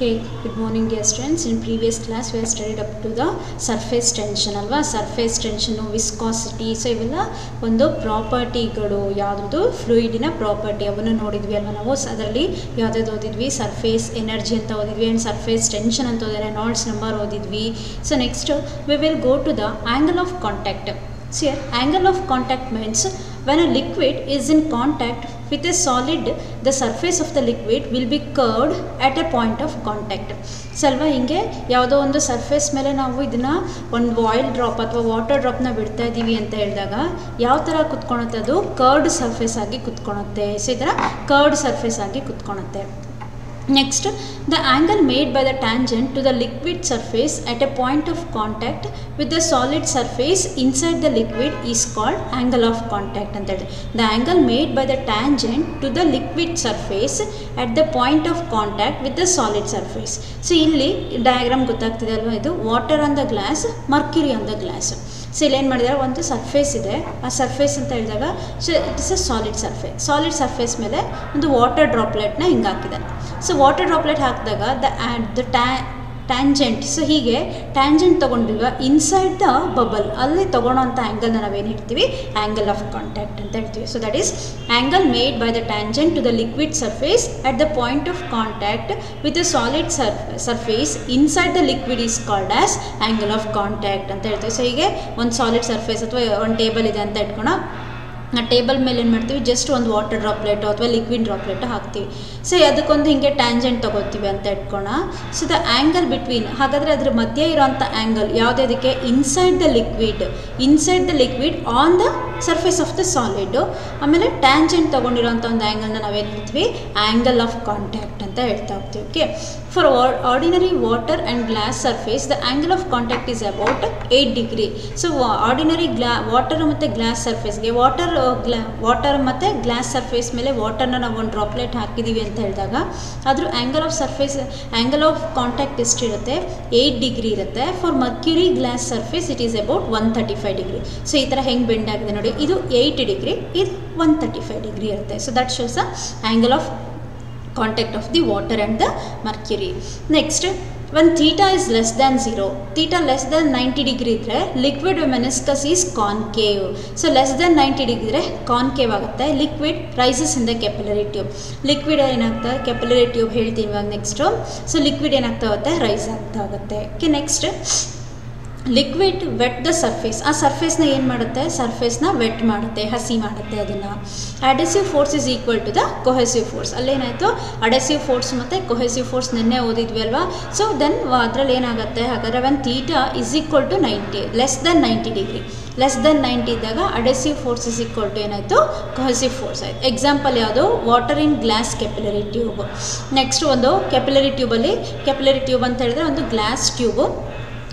Okay, good morning dear students. In previous class we have studied up to the surface tension ಅಲ್ವಾ? Surface tension viscosity so ಇವೆಲ್ಲ ಒಂದು ಪ್ರಾಪರ್ಟಿಗಳು ಯಾವುದು ಫ್ಲೂಯಿಡಿನ property ಅವನ್ನು ನೋಡಿದ್ವಿ ಅಲ್ವಾ ನಾವು? ಅದರಲ್ಲಿ ಯಾವುದಾದ್ರು ಓದಿದ್ವಿ? ಸರ್ಫೇಸ್ ಎನರ್ಜಿ ಅಂತ ಓದಿದ್ವಿ ಆ್ಯಂಡ್ ಸರ್ಫೇಸ್ ಟೆನ್ಷನ್ ಅಂತ ಓದಿದ್ರೆ knots number ಓದಿದ್ವಿ. So next we will go to the angle of contact here angle of contact means when a liquid is in contact with a solid, the surface of the liquid will be curved at a point of contact. ಸಲ್ವಾ, ಹಿಂಗೆ ಯಾವುದೋ ಒಂದು surface ಮೇಲೆ ನಾವು ಇದನ್ನು ಒಂದು oil drop ಅಥವಾ water ಡ್ರಾಪ್ನ ಬಿಡ್ತಾ ಇದ್ದೀವಿ ಅಂತ ಹೇಳಿದಾಗ ಯಾವ ಥರ ಕುತ್ಕೊಳುತ್ತೆ ಅದು? ಕರ್ಡ್ ಸರ್ಫೇಸ್ ಆಗಿ ಕುತ್ಕೊಳುತ್ತೆ ಸೊ ಈ ಥರ ಕರ್ಡ್ ಸರ್ಫೇಸ್ ಆಗಿ ಕುತ್ಕೊಳುತ್ತೆ Next, the angle made by the tangent to the liquid surface at a point of contact with the solid surface inside the liquid is called angle of contact And that The angle made by the tangent to the liquid surface at the point of contact with the solid surface. So, ಇಲ್ಲಿ the ಗೊತ್ತಾಗ್ತಿದೆ ಅಲ್ವಾ ಇದು the glass, mercury on the glass. So ಏನು ಮಾಡಿದ್ದಾರೆ ಒಂದು surface ಇದೆ. ಆ surface ಅಂತ ಹೇಳಿದಾಗ so it is a solid surface solid surface ಮೇಲೆ ಒಂದು ವಾಟರ್ ಡ್ರಾಪ್ಲೆಟ್ನ ಹಿಂಗೆ ಹಾಕಿದ್ದಾರೆ ಸೊ ವಾಟರ್ ಡ್ರಾಪ್ಲೆಟ್ ಹಾಕಿದಾಗ the and the ಟ್ಯಾ tangent so ಹೀಗೆ ಟ್ಯಾಂಜೆಂಟ್ ತೊಗೊಂಡಿಲ್ವ ಇನ್ಸೈಡ್ ದ ಬಬಲ್ ಅಲ್ಲಿ ತೊಗೊಳೋಂಥ ಆ್ಯಂಗಲ್ನ ನಾವೇನು ಹೇಳ್ತೀವಿ? ಆ್ಯಂಗಲ್ ಆಫ್ ಕಾಂಟ್ಯಾಕ್ಟ್ ಅಂತ ಹೇಳ್ತೀವಿ. So that is angle made by the tangent to the liquid surface at the point of contact with a solid sir surface inside the liquid is called as angle of contact ಅಂತ ಹೇಳ್ತೀವಿ. So ಹೀಗೆ ಒಂದು solid surface ಅಥವಾ ಒಂದು table ಇದೆ ಅಂತ ಇಟ್ಕೊಳ ಆ table ಮೇಲೆ ಏನು ಮಾಡ್ತೀವಿ? ಜಸ್ಟ್ ಒಂದು ವಾಟರ್ ಡ್ರಾಪ್ಲೆಟು ಅಥವಾ ಲಿಕ್ವಿಡ್ ಡ್ರಾಪ್ಲೆಟು ಹಾಕ್ತೀವಿ. ಸೊ ಅದಕ್ಕೊಂದು ಹಿಂಗೆ ಟ್ಯಾಂಜೆಂಟ್ ತೊಗೋತೀವಿ ಅಂತ ಇಟ್ಕೋಣ ಸೊ ದ ಆ್ಯಂಗಲ್ ಬಿಟ್ವೀನ್ ಹಾಗಾದರೆ ಅದ್ರ ಮಧ್ಯೆ ಇರೋಂಥ ಆ್ಯಂಗಲ್ ಯಾವುದೇ? ಅದಕ್ಕೆ inside the liquid inside the liquid on the surface of the solid ಆಮೇಲೆ ಟ್ಯಾಂಜೆಂಟ್ ತೊಗೊಂಡಿರೋಂಥ ಒಂದು ಆ್ಯಂಗಲ್ನ ಹೇಳ್ತೀವಿ ಆ್ಯಂಗಲ್ ಆಫ್ ಕಾಂಟ್ಯಾಕ್ಟ್ ಅಂತ ಹೇಳ್ತಾ ಹೋಗ್ತೀವಿ okay for ordinary water and glass surface the angle of contact is about eight degree so ordinary ಗ್ಲಾ water ಮತ್ತು glass ಸರ್ಫೇಸ್ಗೆ ವಾಟರ್ ಗ್ಲಾ ವಾಟರ್ ಮತ್ತು ಗ್ಲಾಸ್ ಸರ್ಫೇಸ್ ಮೇಲೆ ವಾಟರ್ನ ನಾವು ಒಂದು ಡ್ರಾಪ್ಲೆಟ್ ಹಾಕಿದ್ದೀವಿ ಅಂತ ಹೇಳಿದಾಗ, ಅದ್ರ angle of surface angle of contact ಎಷ್ಟಿರುತ್ತೆ? ಏಯ್ಟ್ ಡಿಗ್ರಿ ಇರುತ್ತೆ. For mercury glass surface it is about one thirty five degree so ಈ ಥರ ಹೆಂಗೆ ಬೆಂಡ್ ಆಗಿದೆ ನೋಡಿ. ಇದು ಏಯ್ಟಿ ಡಿಗ್ರಿ ಇದು ಒನ್ ತರ್ಟಿ ಫೈವ್ ಡಿಗ್ರಿ ಇರುತ್ತೆ. So that shows a angle of contact of the water and the mercury next when theta is less than 0 theta less than 90 degree ಇದ್ದರೆ liquid meniscus is concave so less than ninety degree ಇದ್ದರೆ concave ಆಗುತ್ತೆ. Liquid rises in the capillary tube liquid ಏನಾಗ್ತಾ capillary tube ಹೇಳ್ತೀನಿ ಇವಾಗ next so liquid ಏನಾಗ್ತಾ ಹೋಗುತ್ತೆ? Rise ಆಗ್ತಾ ಹೋಗುತ್ತೆ. Okay next liquid wet the surface ಆ ಸರ್ಫೇಸ್ನ ಏನು ಮಾಡುತ್ತೆ? ಸರ್ಫೇಸ್ನ ವೆಟ್ ಮಾಡುತ್ತೆ, ಹಸಿ ಮಾಡುತ್ತೆ ಅದನ್ನು. Adhesive force is equal to the cohesive force ಅಲ್ಲೇನಾಯಿತು? Adhesive force ಮತ್ತು ಕೊಹೆಸಿವ್ ಫೋರ್ಸ್ ನಿನ್ನೆ ಓದಿದ್ವಿ ಅಲ್ವಾ? ಸೊ ದೆನ್ ಅದರಲ್ಲಿ ಏನಾಗುತ್ತೆ? ಹಾಗಾದರೆ one theta is equal to ninety less than ninety degree less than ninety ಇದ್ದಾಗ adhesive force is equal to ಏನಾಯಿತು? Cohesive force ಆಯಿತು. ಎಕ್ಸಾಂಪಲ್ ಯಾವುದು? Water in glass capillary tube next ಒಂದು ಕೆಪಿಲರಿ ಟ್ಯೂಬಲ್ಲಿ ಕೆಪಿಲರಿ ಟ್ಯೂಬ್ ಅಂತ ಹೇಳಿದ್ರೆ ಒಂದು ಗ್ಲಾಸ್ ಟ್ಯೂಬು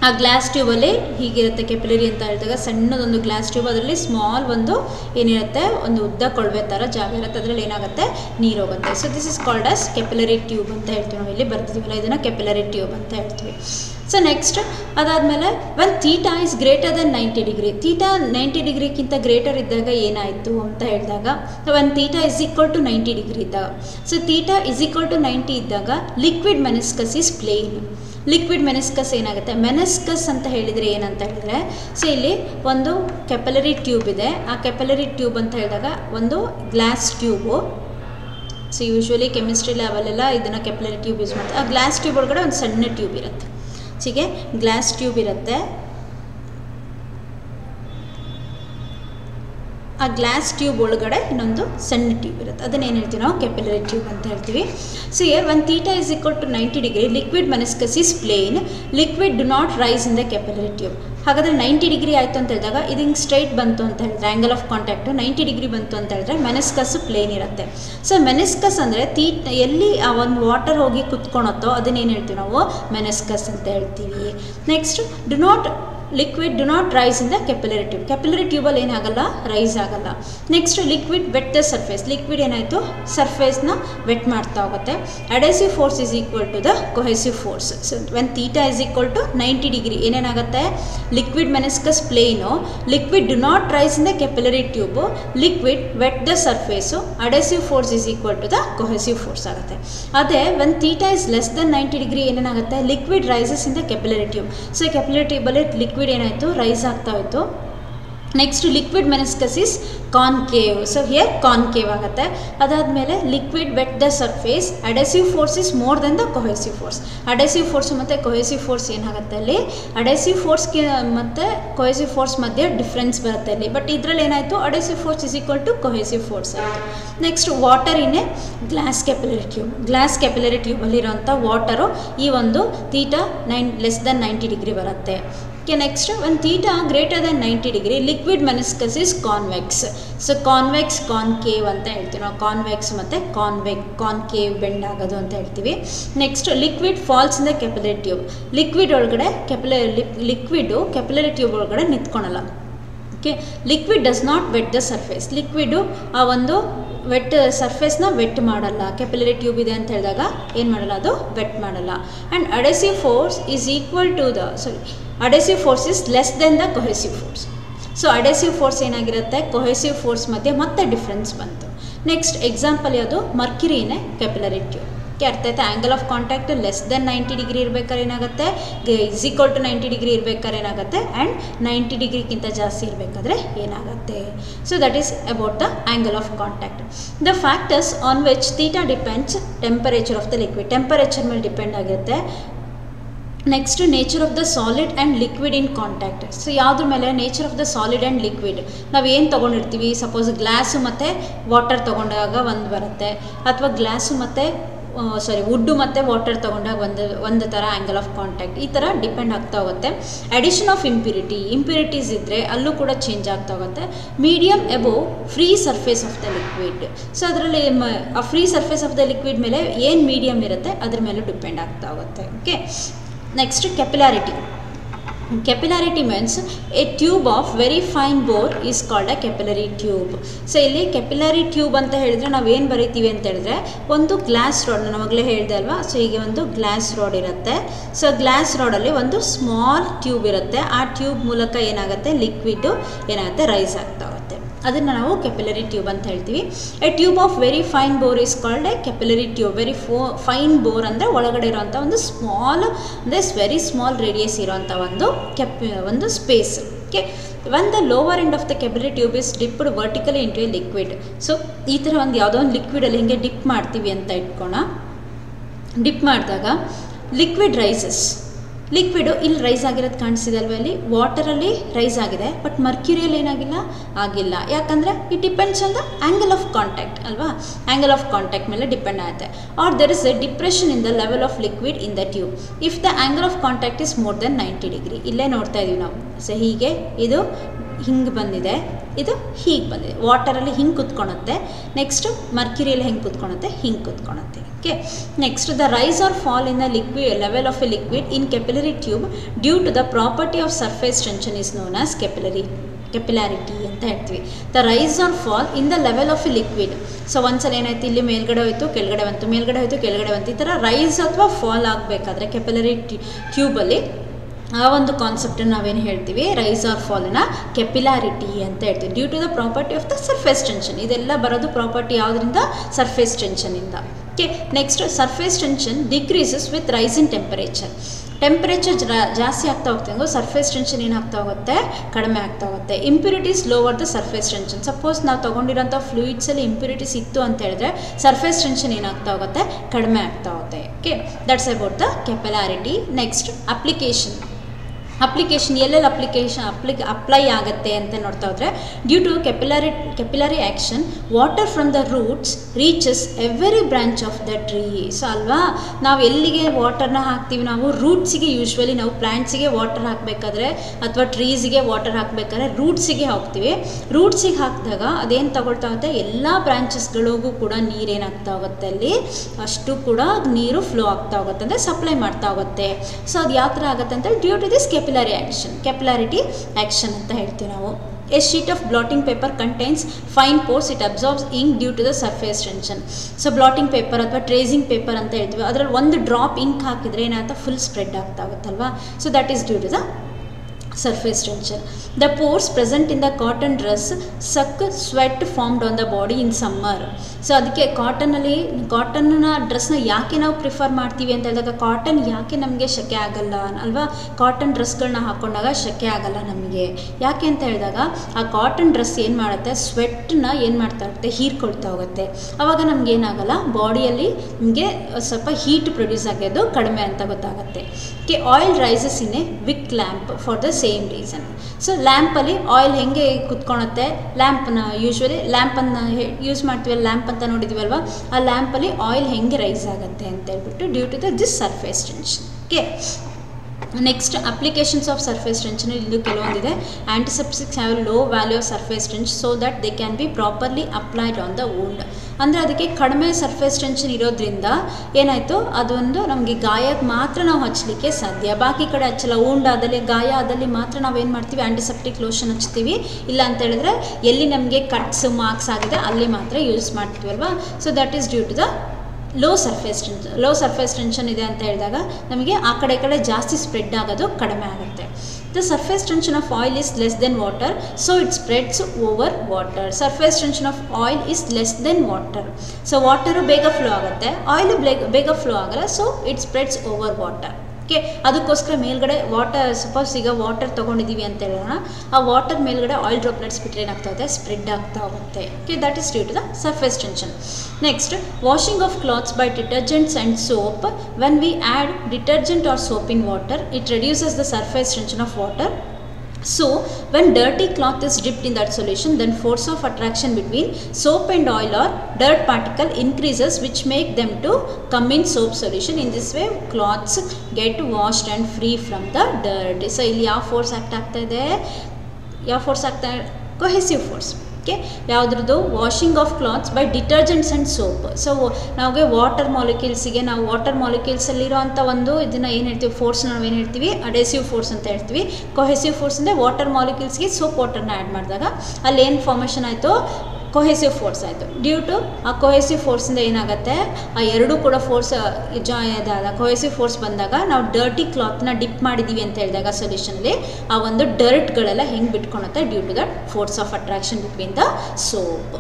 ಆ ಗ್ಲಾಸ್ ಟ್ಯೂಬಲ್ಲಿ ಹೀಗಿರುತ್ತೆ ಕೆಪಿಲರಿ ಅಂತ ಹೇಳಿದಾಗ ಸಣ್ಣದೊಂದು ಗ್ಲಾಸ್ ಟ್ಯೂಬ್ ಅದರಲ್ಲಿ ಸ್ಮಾಲ್ ಒಂದು ಏನಿರುತ್ತೆ, ಒಂದು ಉದ್ದ ಕೊಳವೆ ಥರ ಜಾಗ ಇರುತ್ತೆ, ಅದರಲ್ಲಿ ಏನಾಗುತ್ತೆ? ನೀರು ಹೋಗುತ್ತೆ. So this is called as capillary tube ಅಂತ ಹೇಳ್ತೀವಿ ನಾವು ಇಲ್ಲಿ ಬರ್ತಿದ್ದೀವಲ್ಲ ಇದನ್ನು ಕೆಪಿಲರಿ ಟ್ಯೂಬ್ ಅಂತ ಹೇಳ್ತೀವಿ. ಸೊ ನೆಕ್ಸ್ಟ್ ಅದಾದಮೇಲೆ one theta is greater than ninety degree theta ninety ಡಿಗ್ರಿಗಿಂತ greater ಇದ್ದಾಗ ಏನಾಯಿತು ಅಂತ ಹೇಳಿದಾಗ one theta is equal to ninety degree ಇದ್ದಾಗ. So theta is equal to ninety ಇದ್ದಾಗ liquid meniscus is plane liquid meniscus ಏನಾಗುತ್ತೆ? Meniscus ಅಂತ ಹೇಳಿದರೆ ಏನಂತ ಹೇಳಿದರೆ ಸೊ ಇಲ್ಲಿ ಒಂದು ಕೆಪಲರಿ ಟ್ಯೂಬ್ ಇದೆ. ಆ ಕೆಪಲರಿ ಟ್ಯೂಬ್ ಅಂತ ಹೇಳಿದಾಗ ಒಂದು glass tube so usually chemistry ಲೆವೆಲೆಲ್ಲ ಇದನ್ನು ಕೆಪಲರಿ ಟ್ಯೂಬ್ ಯೂಸ್ ಮಾಡ್ತಾರೆ. ಆ ಗ್ಲಾಸ್ ಟ್ಯೂಬ್ ಒಳಗಡೆ ಒಂದು ಸಣ್ಣ ಟ್ಯೂಬ್ ಇರುತ್ತೆ. ಸೀಗೆ ಗ್ಲಾಸ್ ಟ್ಯೂಬ್ ಇರುತ್ತೆ. ಆ ಗ್ಲಾಸ್ ಟ್ಯೂಬ್ ಒಳಗಡೆ ಇನ್ನೊಂದು ಸಣ್ಣ ಟ್ಯೂಬ್ ಇರುತ್ತೆ. ಅದನ್ನೇನು ಹೇಳ್ತೀವಿ ನಾವು? ಕೆಪಿಲರಿ ಟ್ಯೂಬ್ ಅಂತ ಹೇಳ್ತೀವಿ. So here one theta is equal to ninety degree liquid meniscus is plane liquid do not rise in the capillary tube ಹಾಗಾದರೆ ನೈಂಟಿ ಡಿಗ್ರಿ ಆಯಿತು ಅಂತ ಹೇಳಿದಾಗ ಇದು ಹಿಂಗೆ ಸ್ಟ್ರೈಟ್ ಬಂತು ಅಂತ ಹೇಳಿದ್ರೆ angle of contact ninety degree ಬಂತು ಅಂತ ಹೇಳಿದ್ರೆ ಮೆನಸ್ಕಸ್ಸು ಪ್ಲೇನ್ ಇರುತ್ತೆ. ಸೊ ಮೆನಸ್ಕಸ್ ಅಂದರೆ ತೀ ಎಲ್ಲಿ ಆ ಒಂದು ವಾಟರ್ ಹೋಗಿ ಕುತ್ಕೊಳತ್ತೋ ಅದನ್ನೇನು ಹೇಳ್ತೀವಿ ನಾವು? ಮೆನಸ್ಕಸ್ ಅಂತ ಹೇಳ್ತೀವಿ. Next do not liquid do not rise in the capillary tube capillary ಟ್ಯೂಬಲ್ಲಿ ಏನಾಗಲ್ಲ? ರೈಸ್ ಆಗಲ್ಲ. Next liquid wet the surface liquid ಏನಾಯಿತು? ಸರ್ಫೇಸ್ನ ವೆಟ್ ಮಾಡ್ತಾ ಹೋಗುತ್ತೆ. Adhesive force is equal to the cohesive force so when theta is equal to ninety degree ಏನೇನಾಗುತ್ತೆ? Liquid meniscus plane liquid do not rise in the capillary tube liquid wet the surface adhesive force is equal to the cohesive force ಆಗುತ್ತೆ. ಅದೇ one theta is less than ninety degree ಏನೇನಾಗುತ್ತೆ? Liquid rises in the capillary tube so capillary ಟ್ಯೂಬಲ್ಲಿ liquid ಏನಾಯಿತು? Rise ಆಗ್ತಾ ಹೋಯಿತು. Next liquid meniscus is concave so here concave ಆಗುತ್ತೆ. ಅದಾದಮೇಲೆ liquid wet the surface adhesive force is more than the cohesive force adhesive force ಮತ್ತು cohesive force ಏನಾಗುತ್ತೆ ಅಲ್ಲಿ? Adhesive ಫೋರ್ಸ್ಗೆ ಮತ್ತು cohesive force ಮಧ್ಯೆ ಡಿಫ್ರೆನ್ಸ್ ಬರುತ್ತೆ ಅಲ್ಲಿ. ಬಟ್ ಇದರಲ್ಲಿ ಏನಾಯಿತು? Adhesive force is equal to cohesive force ಆಯಿತು. Next water in a glass capillary tube glass capillary ಟ್ಯೂಬಲ್ಲಿರೋಂಥ water ಈ ಒಂದು theta nine less than ninety degree ಬರುತ್ತೆ. ಓಕೆ ನೆಕ್ಸ್ಟ್ ಒಂದು theta greater than ninety degree liquid meniscus is convex so convex concave ಅಂತ ಹೇಳ್ತೀವಿ ನಾವು. Convex ಮತ್ತು convex concave bend ಆಗೋದು ಅಂತ ಹೇಳ್ತೀವಿ. ನೆಕ್ಸ್ಟ್ ಲಿಕ್ವಿಡ್ ಫಾಲ್ಸ್ ಇಂದ ಕೆಪಿಲರಿ ಟ್ಯೂಬ್ ಲಿಕ್ವಿಡ್ ಒಳಗಡೆ ಕೆಪಲ ಲಿಕ್ವಿಡು ಕೆಪಿಲರಿ ಟ್ಯೂಬ್ ಒಳಗಡೆ ನಿಂತ್ಕೊಳಲ್ಲ. Okay liquid does not wet the surface liquid ಆ ಒಂದು ವೆಟ್ ಸರ್ಫೇಸ್ನ ವೆಟ್ ಮಾಡಲ್ಲ. ಕೆಪಿಲರಿ ಟ್ಯೂಬ್ ಇದೆ ಅಂತ ಹೇಳಿದಾಗ ಏನು ಮಾಡಲ್ಲ ಅದು? ವೆಟ್ ಮಾಡಲ್ಲ. And adhesive force is equal to the sorry adhesive force is less than the cohesive force so adhesive force ಏನಾಗಿರುತ್ತೆ? ಕೊಹೆಸಿವ್ ಫೋರ್ಸ್ ಮಧ್ಯೆ ಮತ್ತೆ ಡಿಫ್ರೆನ್ಸ್ ಬಂತು. ನೆಕ್ಸ್ಟ್ ಎಕ್ಸಾಂಪಲ್ ಯಾವುದು? ಮರ್ಕಿರಿನೇ ಕೆಪಿಲರಿ ಟ್ಯೂಬ್ ಕೆ ಅರ್ಥ angle of contact less than ninety degree ಇರ್ಬೇಕಾದ್ರೆ ಏನಾಗುತ್ತೆ? Is equal to ninety degree ಇರ್ಬೇಕಾದ್ರೆ ಏನಾಗುತ್ತೆ? ಆ್ಯಂಡ್ ನೈಂಟಿ ಡಿಗ್ರಿಗಿಂತ ಜಾಸ್ತಿ ಇರಬೇಕಾದ್ರೆ ಏನಾಗುತ್ತೆ? So that is about the angle of contact the factors on which theta depends temperature of the liquid temperature ಮೇಲೆ depend ಆಗಿರುತ್ತೆ. Next nature of the solid and liquid in contact so ಯಾವುದ್ರ ಮೇಲೆ? Nature of the solid and liquid ನಾವು ಏನು ತೊಗೊಂಡಿರ್ತೀವಿ? Suppose glass ಮತ್ತು water ತೊಗೊಂಡಾಗ ಒಂದು ಬರುತ್ತೆ. ಅಥವಾ ಗ್ಲಾಸು ಮತ್ತು ಸಾರಿ ವುಡ್ಡು ಮತ್ತು ವಾಟರ್ ತೊಗೊಂಡಾಗ ಒಂದು ಒಂದು ಥರ ಆ್ಯಂಗಲ್ ಆಫ್ ಕಾಂಟ್ಯಾಕ್ಟ್ ಈ ಥರ ಡಿಪೆಂಡ್ ಆಗ್ತಾ ಹೋಗುತ್ತೆ. ಅಡಿಷನ್ ಆಫ್ ಇಂಪ್ಯೂರಿಟಿ ಇಂಪ್ಯೂರಿಟೀಸ್ ಇದ್ದರೆ ಅಲ್ಲೂ ಕೂಡ ಚೇಂಜ್ ಆಗ್ತಾ ಹೋಗುತ್ತೆ. Medium above free surface of the liquid so ಅದರಲ್ಲಿ ಆ free surface of the liquid ಮೇಲೆ ಏನು ಮೀಡಿಯಮ್ ಇರುತ್ತೆ, ಅದ್ರ ಮೇಲೂ ಡಿಪೆಂಡ್ ಆಗ್ತಾ ಹೋಗುತ್ತೆ. Okay next capillarity capillarity means a tube of very fine bore is called a capillary tube so ಇಲ್ಲಿ ಕೆಪಿಲರಿ ಟ್ಯೂಬ್ ಅಂತ ಹೇಳಿದ್ರೆ ನಾವು ಏನು ಬರೀತೀವಿ ಅಂತ ಹೇಳಿದ್ರೆ ಒಂದು ಗ್ಲಾಸ್ ರಾಡ್ ನಾನು ಹೇಳಿದೆ ಅಲ್ವಾ? ಸೊ ಹೀಗೆ ಒಂದು ಗ್ಲಾಸ್ ರಾಡ್ ಇರುತ್ತೆ. ಸೊ ಗ್ಲಾಸ್ ರೋಡಲ್ಲಿ ಒಂದು ಸ್ಮಾಲ್ ಟ್ಯೂಬ್ ಇರುತ್ತೆ. ಆ ಟ್ಯೂಬ್ ಮೂಲಕ ಏನಾಗುತ್ತೆ? ಲಿಕ್ವಿಡ್ ಏನಾಗುತ್ತೆ? ರೈಸ್ ಆಗ್ತಾ ಹೋಗುತ್ತೆ ಅದನ್ನು ನಾವು ಕೆಪಿಲರಿ ಟ್ಯೂಬ್ ಅಂತ ಹೇಳ್ತೀವಿ. A tube of very fine bore is called a capillary tube very flow fine bore ಅಂದರೆ ಒಳಗಡೆ ಇರೋವಂಥ ಒಂದು ಸ್ಮಾಲ್ ಅಂದರೆ ವೆರಿ ಸ್ಮಾಲ್ ರೇಡಿಯಸ್ ಇರೋವಂಥ ಒಂದು ಕೆಪ್ ಒಂದು space okay one the lower end of the capillary tube is dipped vertically into a liquid so ಈ ಥರ ಒಂದು ಯಾವುದೋ ಒಂದು ಲಿಕ್ವಿಡಲ್ಲಿ ಹಿಂಗೆ ಡಿಪ್ ಮಾಡ್ತೀವಿ ಅಂತ ಇಟ್ಕೋಣ ಡಿಪ್ ಮಾಡಿದಾಗ ಲಿಕ್ವಿಡ್ ರೈಸಸ್ ಲಿಕ್ವಿಡು ಇಲ್ಲಿ ರೈಸ್ ಆಗಿರೋದು ಕಾಣಿಸಿದೆ ಅಲ್ವಾ ಇಲ್ಲಿ? ವಾಟರಲ್ಲಿ ರೈಸ್ ಆಗಿದೆ ಬಟ್ ಮರ್ಕ್ಯೂರಿಯಲ್ಲಿ ಏನಾಗಿಲ್ಲ? ಆಗಿಲ್ಲ. ಯಾಕಂದರೆ it depends on the angle of contact ಅಲ್ವಾ? ಆ್ಯಂಗಲ್ ಆಫ್ ಕಾಂಟ್ಯಾಕ್ಟ್ ಮೇಲೆ ಡಿಪೆಂಡ್ ಆಗುತ್ತೆ. Are there is a depression in the level of liquid in the tube if the angle of contact is more than ninety degree ಇಲ್ಲೇ ನೋಡ್ತಾ ಇದೀವಿ ನಾವು. So ಹೀಗೆ ಇದು ಹಿಂಗೆ ಬಂದಿದೆ, ಇದು ಹೀಗೆ ಬಂದಿದೆ. ವಾಟರಲ್ಲಿ ಹಿಂಗೆ ಕುತ್ಕೊಳುತ್ತೆ ನೆಕ್ಸ್ಟು ಮರ್ಕ್ಯುರಿಯಲ್ಲಿ ಹೆಂಗೆ ಕುತ್ಕೊಳುತ್ತೆ ಹಿಂಗೆ ಕುತ್ಕೊಳುತ್ತೆ okay next the rise or fall in liquid level of a liquid in capillary tube due to the property of surface tension is known as capillary capillarity ಅಂತ ಹೇಳ್ತೀವಿ. The rise or fall in the level of a liquid so ಒಂದ್ಸಲ ಏನಾಯ್ತು? ಇಲ್ಲಿ ಮೇಲ್ಗಡೆ ಹೋಯ್ತು, ಕೆಳಗಡೆ ಬಂತು. ಮೇಲ್ಗಡೆ ಹೋಯ್ತು, ಕೆಳಗಡೆ ಬಂತು. ಈ ಥರ ರೈಸ್ ಅಥವಾ ಫಾಲ್ ಆಗಬೇಕಾದ್ರೆ ಕೆಪಿಲರಿ ಟ್ಯೂಬಲ್ಲಿ ಆ ಒಂದು ಕಾನ್ಸೆಪ್ಟನ್ನು ನಾವೇನು ಹೇಳ್ತೀವಿ? ರೈಸ್ ಆರ್ ಫಾಲ್ನ ಕೆಪಿಲಾರಿಟಿ ಅಂತ ಹೇಳ್ತೀವಿ. Due to the property of the surface tension ಇದೆಲ್ಲ ಬರೋದು ಪ್ರಾಪರ್ಟಿ ಯಾವುದರಿಂದ? Surface ಟೆನ್ಷನಿಂದ okay next surface tension decreases with rise in temperature temperature ಜಾಸ್ತಿ ಆಗ್ತಾ ಹೋಗ್ತಂಗೋ ಸರ್ಫೇಸ್ ಟೆನ್ಷನ್ ಏನಾಗ್ತಾ ಹೋಗುತ್ತೆ? ಕಡಿಮೆ ಆಗ್ತಾ ಹೋಗುತ್ತೆ. Impurities lower the surface tension suppose ನಾವು ತೊಗೊಂಡಿರೋಂಥ ಫ್ಲೂಯಿಡ್ಸಲ್ಲಿ ಇಂಪ್ಯೂರಿಟೀಸ್ ಇತ್ತು ಅಂತ ಹೇಳಿದ್ರೆ ಸರ್ಫೇಸ್ ಟೆನ್ಷನ್ ಏನಾಗ್ತಾ ಹೋಗುತ್ತೆ? ಕಡಿಮೆ ಆಗ್ತಾ ಹೋಗುತ್ತೆ. Okay that's about the capillarity next application application ಎಲ್ಲೆಲ್ಲಿ ಅಪ್ಲಿಕೇಶನ್ ಅಪ್ಲಿಕ್ ಅಪ್ಲೈ ಆಗುತ್ತೆ ಅಂತ ನೋಡ್ತಾ ಹೋದರೆ due to capillary capillary action water from the roots reaches every branch of the tree so ಅಲ್ವಾ? ನಾವು ಎಲ್ಲಿಗೆ ವಾಟರ್ನ ಹಾಕ್ತೀವಿ? ನಾವು ರೂಟ್ಸಿಗೆ ಯೂಶ್ವಲಿ ನಾವು ಪ್ಲ್ಯಾಂಟ್ಸಿಗೆ ವಾಟರ್ ಹಾಕಬೇಕಾದ್ರೆ ಅಥವಾ ಟ್ರೀಸಿಗೆ ವಾಟರ್ ಹಾಕಬೇಕಾದ್ರೆ ರೂಟ್ಸಿಗೆ ಹಾಕ್ತೀವಿ ರೂಟ್ಸಿಗೆ ಹಾಕಿದಾಗ ಅದೇನು ತಗೊಳ್ತಾ ಹೋಗುತ್ತೆ? ಎಲ್ಲ ಬ್ರಾಂಚಸ್ಗಳಿಗೂ ಕೂಡ ನೀರೇನಾಗ್ತಾ ಹೋಗುತ್ತೆ ಅಲ್ಲಿ? ಅಷ್ಟು ಕೂಡ ನೀರು ಫ್ಲೋ ಆಗ್ತಾ ಹೋಗುತ್ತೆ, ಅಂದರೆ ಸಪ್ಲೈ ಮಾಡ್ತಾ ಹೋಗುತ್ತೆ. ಸೊ ಅದು ಯಾವ ಥರ ಆಗುತ್ತೆ ಅಂತ due to this ಕೆಪ್ capillary action capillarity action ಅಂತ ಹೇಳ್ತೀವಿ ನಾವು. A sheet of blotting paper contains fine pores it absorbs ink due to the surface tension so blotting paper ಅಥವಾ ಟ್ರೇಸಿಂಗ್ ಪೇಪರ್ ಅಂತ ಹೇಳ್ತೀವಿ. ಅದರಲ್ಲಿ ಒಂದು ಡ್ರಾಪ್ ಇಂಕ್ ಹಾಕಿದರೆ ಏನಾಗುತ್ತೆ? ಫುಲ್ ಸ್ಪ್ರೆಡ್ ಆಗ್ತಾ ಆಗುತ್ತಲ್ವಾ so that is due to the surface tension. The pores present in the cotton dress suck sweat formed on the body in summer. So ಅದಕ್ಕೆ ಕಾಟನಲ್ಲಿ ಕಾಟನ್ನ ಡ್ರೆಸ್ನ ಯಾಕೆ ನಾವು ಪ್ರಿಫರ್ ಮಾಡ್ತೀವಿ ಅಂತ ಹೇಳಿದಾಗ ಕಾಟನ್ ಯಾಕೆ ನಮಗೆ ಶೆಕೆ ಆಗಲ್ಲ ಅಲ್ವಾ? ಕಾಟನ್ ಡ್ರೆಸ್ಗಳನ್ನ ಹಾಕೊಂಡಾಗ ಶೆಕೆ ಆಗಲ್ಲ ನಮಗೆ. ಯಾಕೆ ಅಂತ ಹೇಳಿದಾಗ ಆ ಕಾಟನ್ ಡ್ರೆಸ್ ಏನು ಮಾಡುತ್ತೆ? ಸ್ವೆಟ್ನ ಏನು ಮಾಡ್ತಾ ಇರುತ್ತೆ ಹೀರ್ಕೊಳ್ತಾ ಹೋಗುತ್ತೆ. ಆವಾಗ ನಮ್ಗೆ ಏನಾಗಲ್ಲ? ಬಾಡಿಯಲ್ಲಿ ನಿಮಗೆ ಸ್ವಲ್ಪ ಹೀಟ್ ಪ್ರೊಡ್ಯೂಸ್ ಆಗೋದು ಕಡಿಮೆ ಅಂತ ಗೊತ್ತಾಗುತ್ತೆ. K oil rises in a wick lamp for the same reason so ಲ್ಯಾಂಪಲ್ಲಿ oil ಹೆಂಗೆ ಕುತ್ಕೊಳುತ್ತೆ? ಲ್ಯಾಂಪನ್ನ ಯೂಶ್ವಲಿ ಲ್ಯಾಂಪನ್ನು ಯೂಸ್ ಮಾಡ್ತೀವಿ ಲ್ಯಾಂಪ್ ಅಂತ ನೋಡಿದ್ದೀವಲ್ವ ಆ ಲ್ಯಾಂಪಲ್ಲಿ ಆಯಿಲ್ ಹೆಂಗೆ ರೈಸ್ ಆಗುತ್ತೆ ಅಂತ ಹೇಳ್ಬಿಟ್ಟು due to the this surface tension okay next applications of surface tension ಇದು ಕೆಲವೊಂದಿದೆ. Antiseptics have low value of surface tension so that they can be properly applied on the wound ಅಂದರೆ ಅದಕ್ಕೆ ಕಡಿಮೆ surface tension ಇರೋದ್ರಿಂದ ಏನಾಯಿತು? ಅದೊಂದು ನಮಗೆ ಗಾಯಕ್ಕೆ ಮಾತ್ರ ನಾವು ಹಚ್ಚಲಿಕ್ಕೆ ಸಾಧ್ಯ. ಬಾಕಿ ಕಡೆ ಹಚ್ಚಲ್ಲ. ವೂಂಡ್ ಆದಲ್ಲಿ, ಗಾಯ ಆದಲ್ಲಿ ಮಾತ್ರ ನಾವೇನು ಮಾಡ್ತೀವಿ? ಆ್ಯಂಟಿಸೆಪ್ಟಿಕ್ ಲೋಷನ್ ಹಚ್ತೀವಿ ಇಲ್ಲ ಅಂತ ಹೇಳಿದ್ರೆ ಎಲ್ಲಿ ನಮಗೆ ಕಟ್ಸ್ ಮಾರ್ಕ್ಸ್ ಆಗಿದೆ, ಅಲ್ಲಿ ಮಾತ್ರ ಯೂಸ್ ಮಾಡ್ತೀವಿ ಅಲ್ವಾ so that is due to the low surface tension low surface tension ಇದೆ ಅಂತ ಹೇಳಿದಾಗ ನಮಗೆ ಆ ಕಡೆ ಕಡೆ ಜಾಸ್ತಿ ಸ್ಪ್ರೆಡ್ ಆಗೋದು ಕಡಿಮೆ ಆಗುತ್ತೆ. The surface tension of oil is less than water so it spreads over water surface tension of oil is less than water so water ಬೇಗ ಫ್ಲೋ ಆಗುತ್ತೆ ಆಯಿಲು ಬೇಗ ಫ್ಲೋ ಆಗಲ್ಲ so it spreads over water okay, ಅದಕ್ಕೋಸ್ಕರ ಮೇಲ್ಗಡೆ water suppose ಈಗ water ತೊಗೊಂಡಿದ್ದೀವಿ ಅಂತ ಹೇಳೋಣ. ಆ ವಾಟರ್ ಮೇಲ್ಗಡೆ ಆಯಿಲ್ ಡ್ರಾಪ್ಲೆಟ್ಸ್ ಬಿಟ್ಟರೆ ಏನಾಗ್ತಾ ಹೋಗುತ್ತೆ? ಸ್ಪ್ರೆಡ್ ಆಗ್ತಾ ಹೋಗುತ್ತೆ. Okay that is due to the surface tension next washing of clothes by detergents and soap when we add detergent or soap in water it reduces the surface tension of water So, when dirty cloth is dipped in that solution, then force of attraction between soap and oil or dirt particle increases which make them to come in soap solution. In this way, cloths get washed and free from the dirt. So, ಇಲ್ಲಿ ಯಾವ force act ಆಗ್ತಾ ಇದೆ ಯಾವ force ಆಗ್ತಾ cohesive force okay ಯಾವುದ್ರದ್ದು? Washing of clothes by detergents and soap so ನಮಗೆ water ಮಾಲಿಕ್ಯೂಲ್ಸಿಗೆ ನಾವು water ಮಾಲಿಕ್ಯೂಲ್ಸಲ್ಲಿರೋ ಅಂಥ ಒಂದು ಇದನ್ನು ಏನು ಹೇಳ್ತೀವಿ? ಫೋರ್ಸ್ ನಾವು ಏನು ಹೇಳ್ತೀವಿ? ಅಡೆಸಿವ್ ಫೋರ್ಸ್ ಅಂತ ಹೇಳ್ತೀವಿ. ಕೊಹೆಸಿವ್ ಫೋರ್ಸ್ ಅಂದರೆ ವಾಟರ್ ಮಾಲಿಕ್ಯೂಲ್ಸ್ಗೆ ಸೋಪ್ ವಾಟರ್ನ ಆ್ಯಡ್ ಮಾಡಿದಾಗ. ಅಲ್ಲಿ ಏನು ಫಾರ್ಮೇಷನ್ ಆಯಿತು? ಕೊಹೆಸಿವ್ ಫೋರ್ಸ್ ಆಯಿತು. ಡ್ಯೂ ಟು ಆ ಕೊಹೆಸಿವ್ ಫೋರ್ಸಿಂದ ಏನಾಗುತ್ತೆ? ಆ ಎರಡೂ ಕೂಡ ಫೋರ್ಸ್ ಜಾ ಇದಾದ ಕೊಹೆಸಿವ್ ಫೋರ್ಸ್ ಬಂದಾಗ ನಾವು ಡರ್ಟಿ ಕ್ಲಾತ್ನ ಡಿಪ್ ಮಾಡಿದ್ದೀವಿ ಅಂತ ಹೇಳಿದಾಗ ಸೊಲ್ಯೂಷನಲ್ಲಿ ಆ ಒಂದು ಡರ್ಟ್ಗಳೆಲ್ಲ ಹೆಂಗೆ ಬಿಟ್ಕೊಳತ್ತೆ? Due to that force of attraction between the soap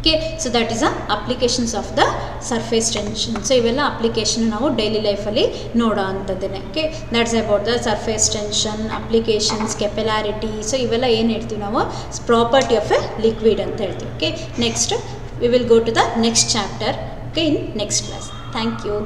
okay so that is uh applications of the surface tension so ಇವೆಲ್ಲ ಅಪ್ಲಿಕೇಶನ್ ನಾವು ಡೈಲಿ ಲೈಫಲ್ಲಿ ನೋಡೋ ಅಂಥದ್ದೇ okay that's about the surface tension applications capillarity so ಇವೆಲ್ಲ ಏನು ಹೇಳ್ತೀವಿ ನಾವು? Property of a liquid ಅಂತ ಹೇಳ್ತೀವಿ. Okay next we will go to the next chapter okay in next class thank you